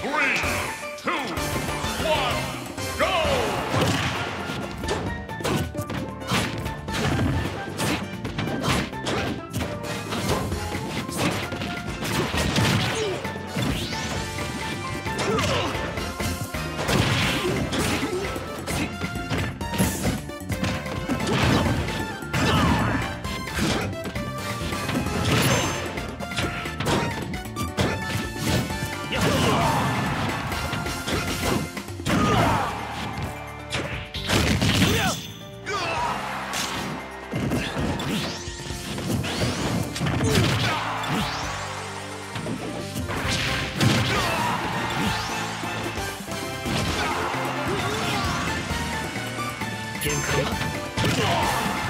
Three, 限界は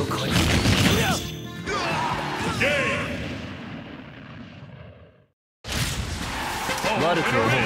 の声悪く思うな。